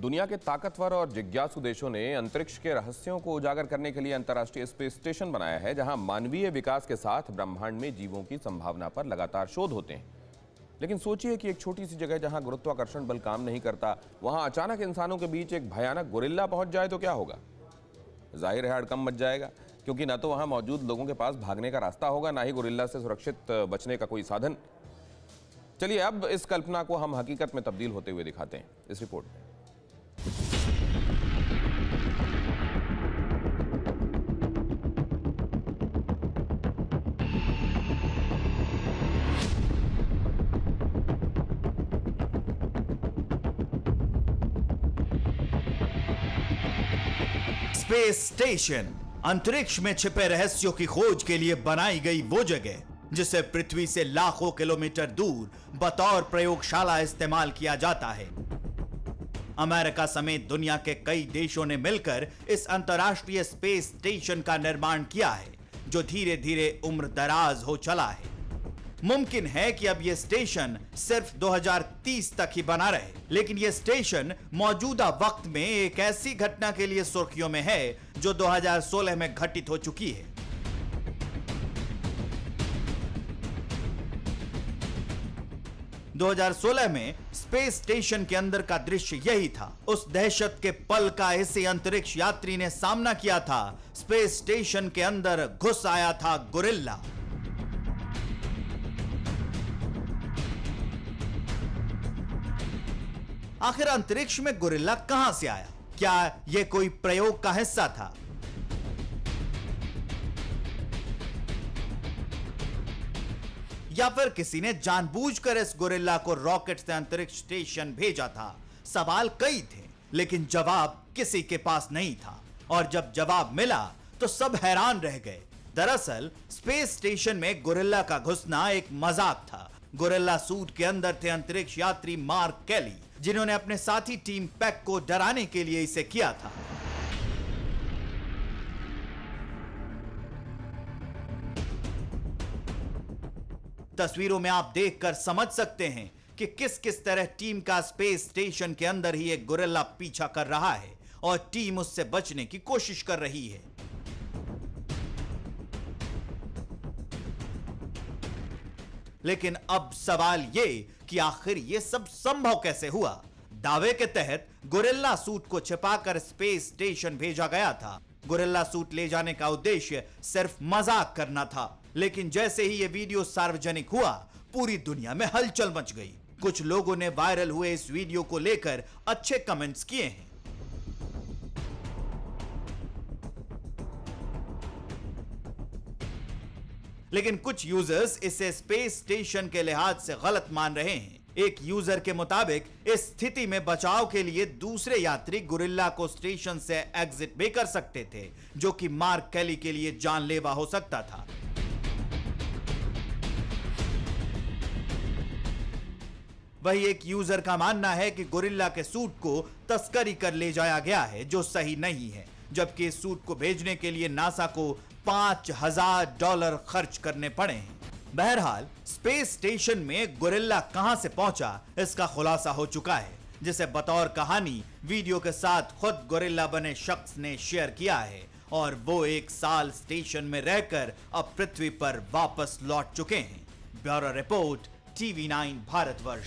दुनिया के ताकतवर और जिज्ञासु देशों ने अंतरिक्ष के रहस्यों को उजागर करने के लिए अंतर्राष्ट्रीय स्पेस स्टेशन बनाया है, जहाँ मानवीय विकास के साथ ब्रह्मांड में जीवों की संभावना पर लगातार शोध होते हैं। लेकिन सोचिए कि एक छोटी सी जगह जहाँ गुरुत्वाकर्षण बल काम नहीं करता, वहाँ अचानक इंसानों के बीच एक भयानक गोरिल्ला पहुँच जाए तो क्या होगा? ज़ाहिर है हड़कम मच जाएगा, क्योंकि ना तो वहाँ मौजूद लोगों के पास भागने का रास्ता होगा, ना ही गोरिल्ला से सुरक्षित बचने का कोई साधन। चलिए, अब इस कल्पना को हम हकीकत में तब्दील होते हुए दिखाते हैं। इस रिपोर्ट में। स्पेस स्टेशन अंतरिक्ष में छिपे रहस्यों की खोज के लिए बनाई गई वो जगह, जिसे पृथ्वी से लाखों किलोमीटर दूर बतौर प्रयोगशाला इस्तेमाल किया जाता है। अमेरिका समेत दुनिया के कई देशों ने मिलकर इस अंतर्राष्ट्रीय स्पेस स्टेशन का निर्माण किया है, जो धीरे धीरे उम्र दराज हो चला है। मुमकिन है कि अब यह स्टेशन सिर्फ़ 2030 तक ही बना रहे, लेकिन यह स्टेशन मौजूदा वक्त में एक ऐसी घटना के लिए सुर्खियों में है, जो 2016 में घटित हो चुकी है। 2016 में स्पेस स्टेशन के अंदर का दृश्य यही था। उस दहशत के पल का इसी अंतरिक्ष यात्री ने सामना किया था। स्पेस स्टेशन के अंदर घुस आया था गुरिल्ला। आखिर अंतरिक्ष में गुरिल्ला कहाँ से आया? क्या यह कोई प्रयोग का हिस्सा था? या फिर किसी ने जानबूझकर इस गोरिल्ला को रॉकेट से अंतरिक्ष स्टेशन भेजा था। सवाल कई थे, लेकिन जवाब किसी के पास नहीं था। और जब जवाब मिला तो सब हैरान रह गए। दरअसल, स्पेस स्टेशन में गोरिल्ला का घुसना एक मज़ाक था। गोरिल्ला सूट के अंदर थे अंतरिक्ष यात्री मार्क कैली, जिन्होंने अपने साथी टीम पैक को डराने के लिए इसे किया था। तस्वीरों में आप देखकर समझ सकते हैं कि किस किस तरह टीम का स्पेस स्टेशन के अंदर ही एक गोरिल्ला पीछा कर रहा है और टीम उससे बचने की कोशिश कर रही है। लेकिन अब सवाल यह कि आखिर यह सब संभव कैसे हुआ? दावे के तहत गोरिल्ला सूट को छिपाकर स्पेस स्टेशन भेजा गया था। गोरिल्ला सूट ले जाने का उद्देश्य सिर्फ़ मज़ाक करना था। लेकिन जैसे ही ये वीडियो सार्वजनिक हुआ, पूरी दुनिया में हलचल मच गई। कुछ लोगों ने वायरल हुए इस वीडियो को लेकर अच्छे कमेंट्स किए हैं। लेकिन कुछ यूज़र्स इसे स्पेस स्टेशन के लिहाज से गलत मान रहे हैं। एक यूज़र के मुताबिक, इस स्थिति में बचाव के लिए दूसरे यात्री गुरिल्ला को स्टेशन से एग्जिट भी कर सकते थे, जो कि मार्क कैली के लिए जानलेवा हो सकता था। वही एक यूज़र का मानना है कि गोरिल्ला के सूट को तस्करी कर ले जाया गया है, जो सही नहीं है, जबकि इस सूट को भेजने के लिए नासा को पाँच हज़ार डॉलर खर्च करने पड़े हैं। बहरहाल, स्पेस स्टेशन में गोरिल्ला कहाँ से पहुँचा, इसका खुलासा हो चुका है, जिसे बतौर कहानी वीडियो के साथ खुद गोरिल्ला बने शख्स ने शेयर किया है, और वो एक साल स्टेशन में रहकर अब पृथ्वी पर वापस लौट चुके हैं। Bureau report, TV nine Bharatvarsh